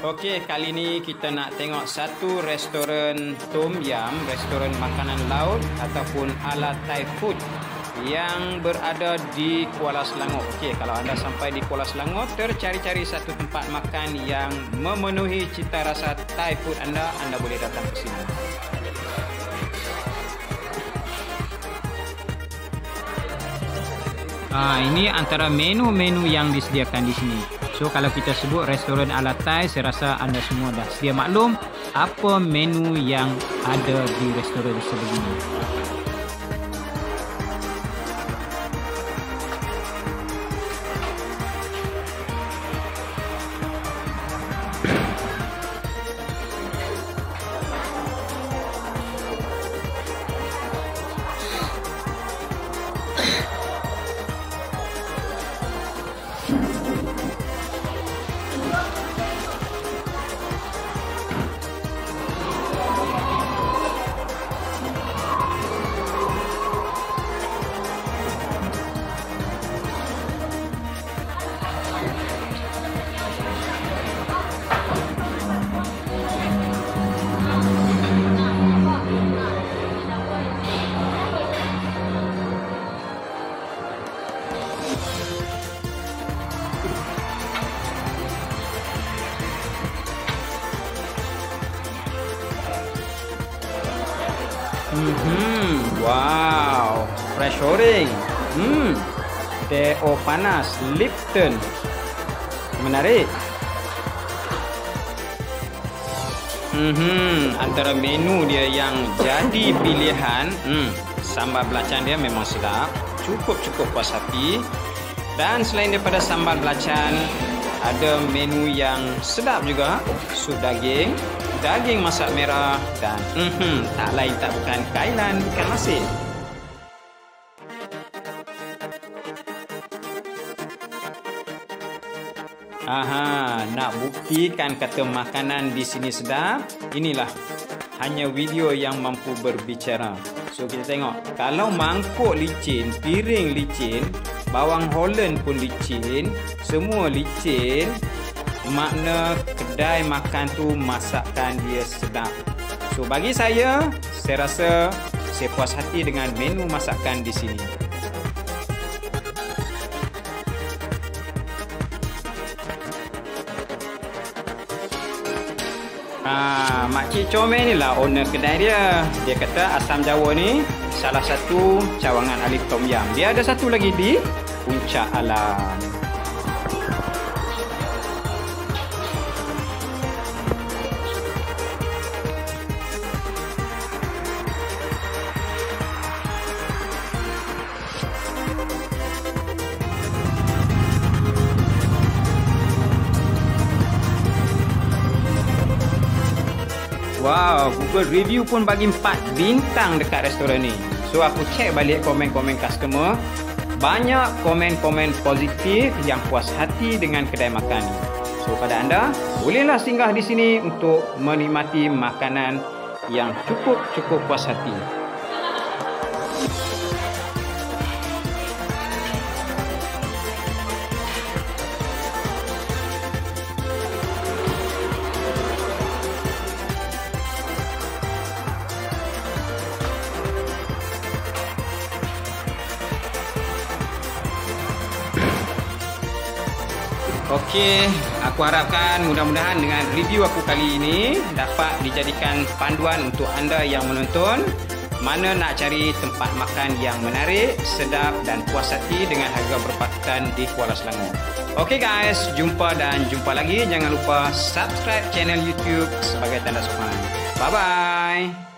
Okey, kali ni kita nak tengok satu restoran tom yam, restoran makanan laut ataupun ala Thai food yang berada di Kuala Selangor. Okey, kalau anda sampai di Kuala Selangor, tercari-cari satu tempat makan yang memenuhi cita rasa Thai food anda, anda boleh datang ke sini. Ah, ini antara menu-menu yang disediakan di sini. So kalau kita sebut restoran ala Thai, saya rasa anda semua dah sedia maklum apa menu yang ada di restoran sebegini. Hmm, wow, fresh orange. Hmm, teh o panas Lipton. Menarik. Hmm, antara menu dia yang jadi pilihan, hmm, sambal belacan dia memang sedap, cukup-cukup puas hati. Dan selain daripada sambal belacan, ada menu yang sedap juga, sup daging, daging masak merah dan mm, tak lain tak bukan kailan ikan masin. Aha, nak buktikan kata makanan di sini sedap? Inilah hanya video yang mampu berbicara. So kita tengok, kalau mangkuk licin, piring licin, bawang Holland pun licin, semua licin, makna kedai makan tu masakan dia sedap. So bagi saya, saya rasa saya puas hati dengan menu masakan di sini. Ah, Makcik Comel ni lah owner kedai dia. Dia kata asam jawa ni salah satu cawangan alif tom yam. Dia ada satu lagi di Puncak Alam. Wow, Google review pun bagi 4 bintang dekat restoran ni. So aku check balik komen-komen customer. Banyak komen-komen positif yang puas hati dengan kedai makan ni. So pada anda, bolehlah singgah di sini untuk menikmati makanan yang cukup-cukup puas hati. Okey, aku harapkan mudah-mudahan dengan review aku kali ini dapat dijadikan panduan untuk anda yang menonton mana nak cari tempat makan yang menarik, sedap dan puas hati dengan harga berpatutan di Kuala Selangor. Okey guys, jumpa dan jumpa lagi. Jangan lupa subscribe channel YouTube sebagai tanda sokongan. Bye bye.